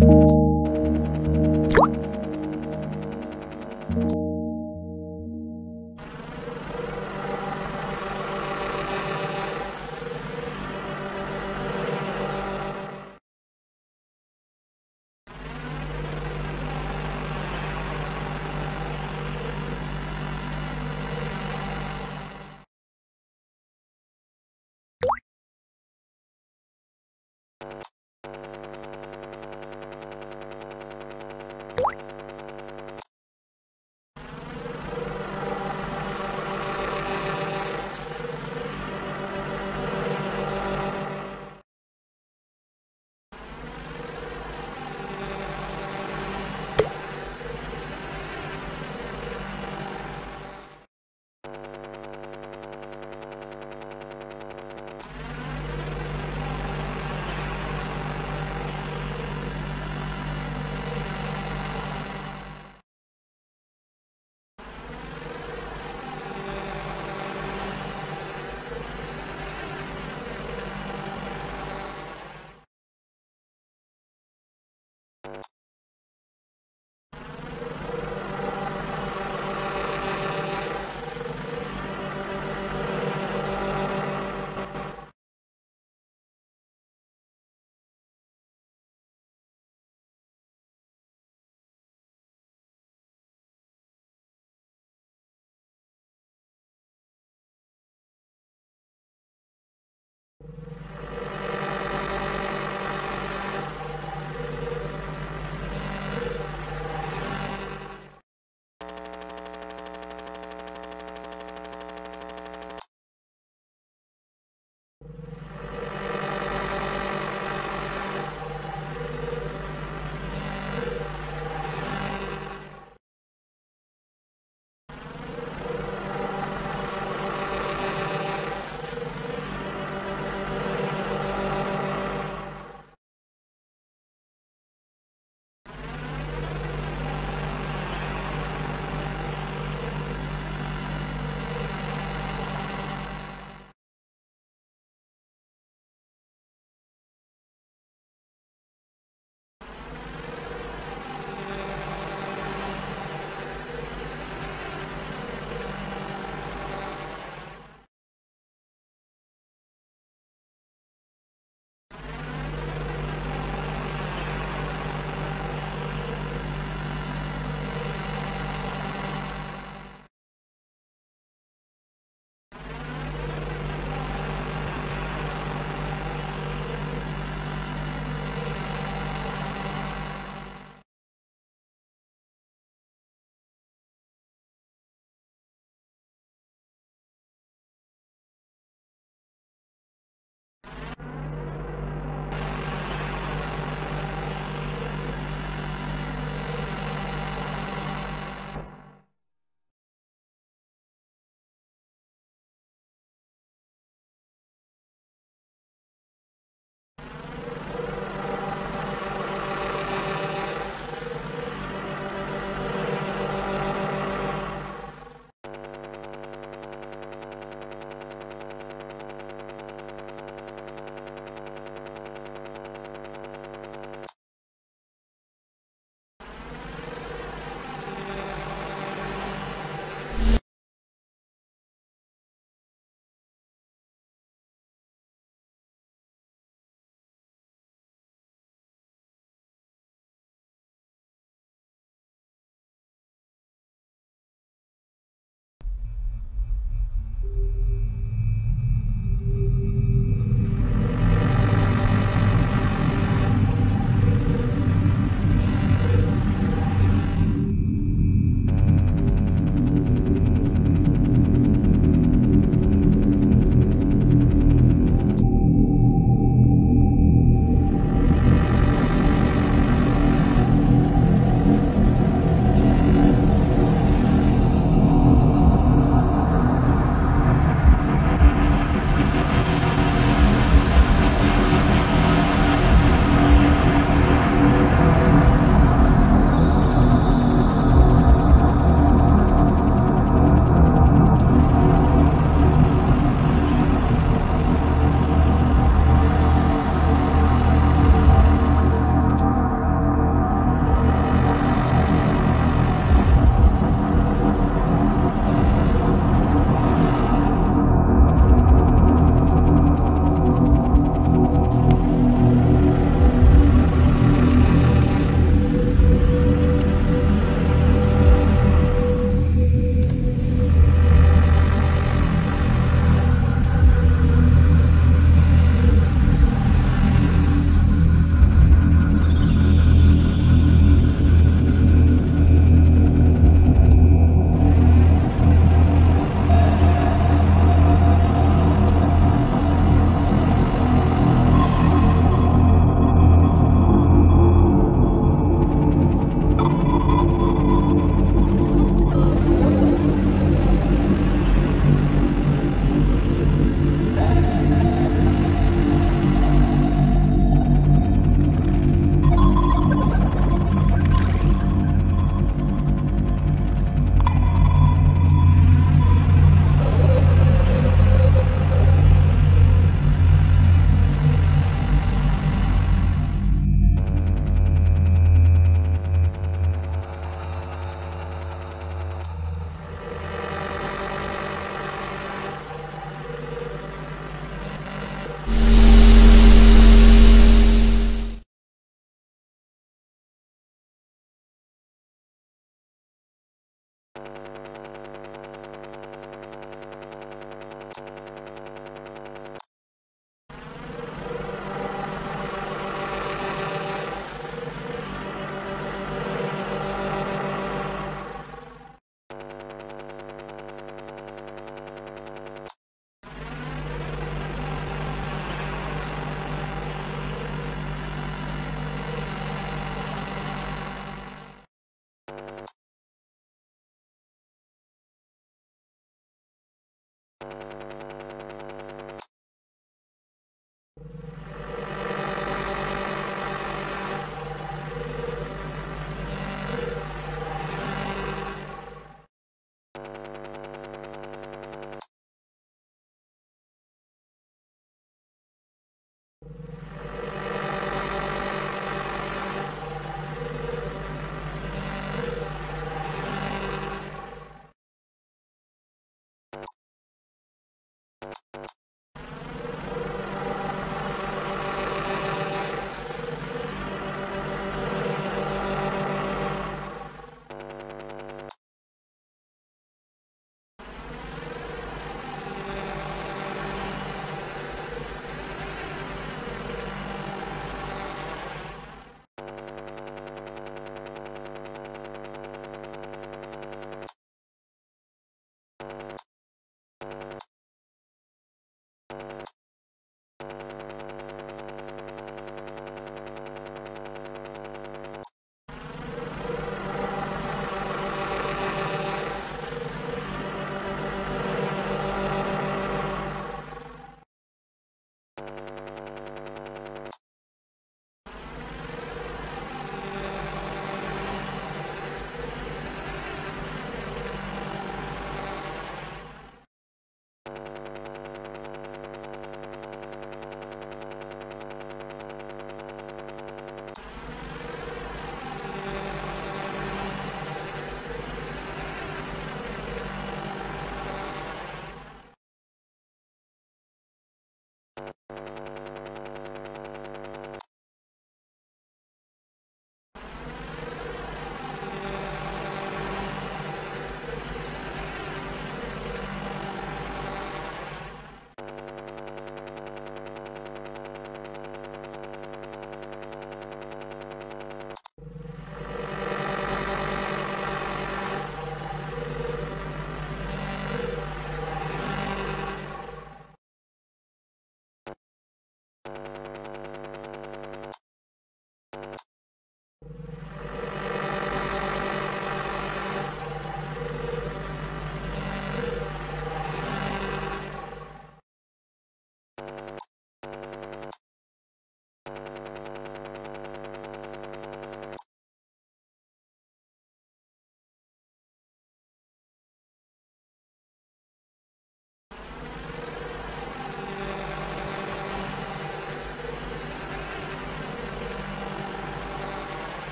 you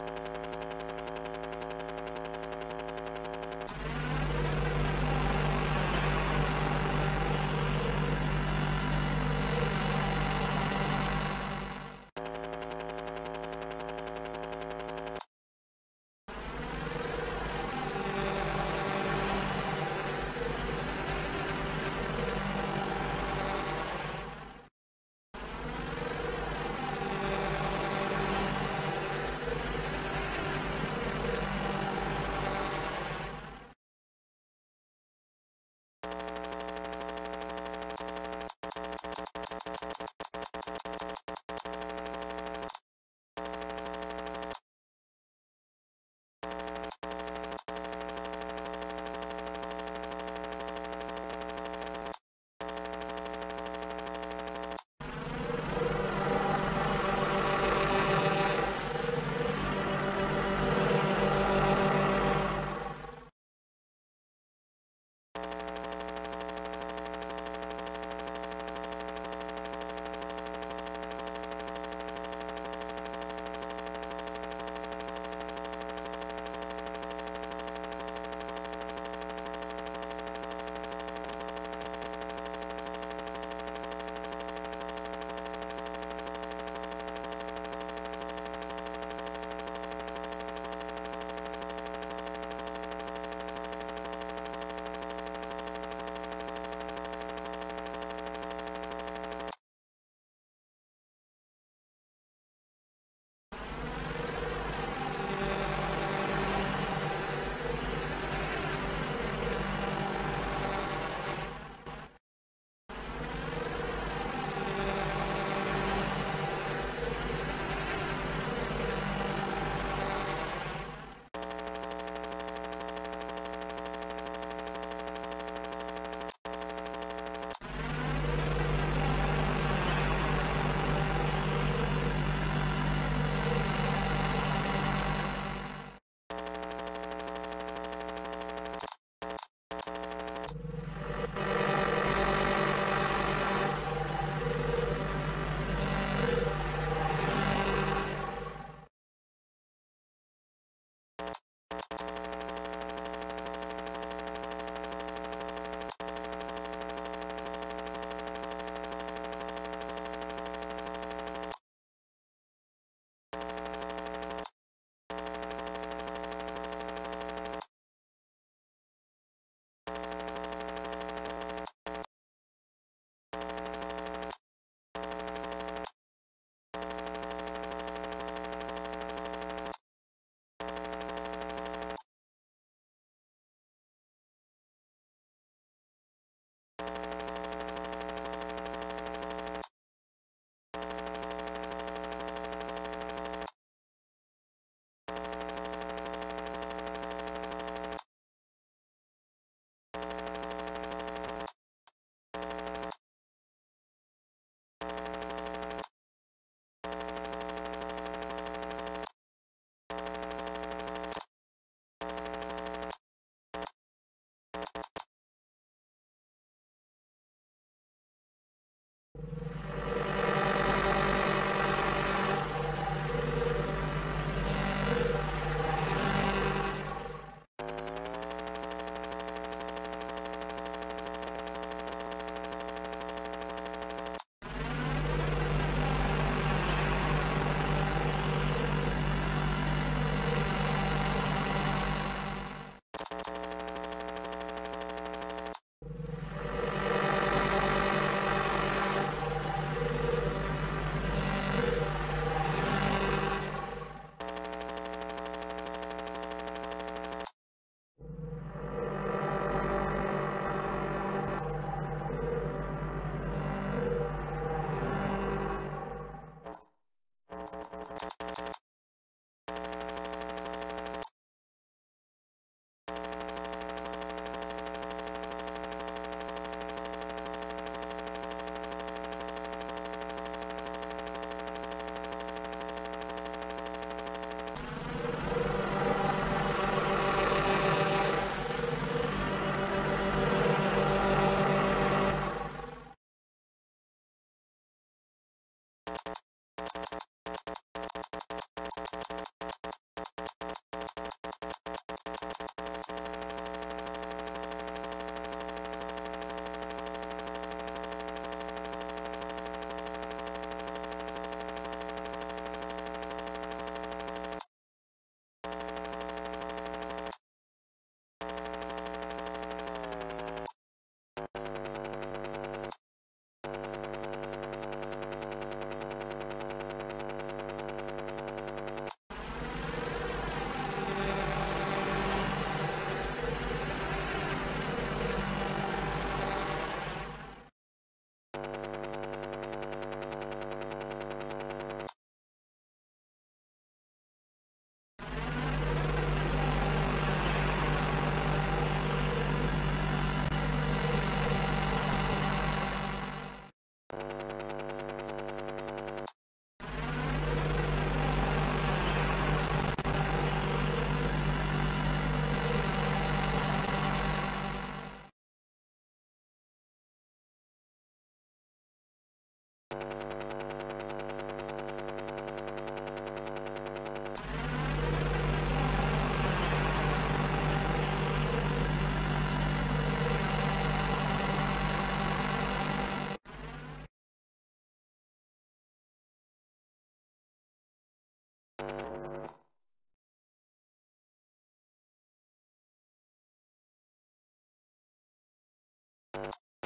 you.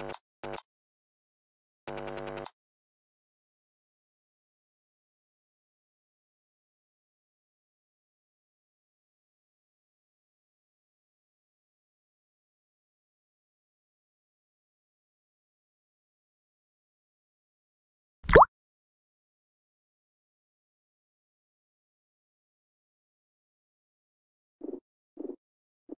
you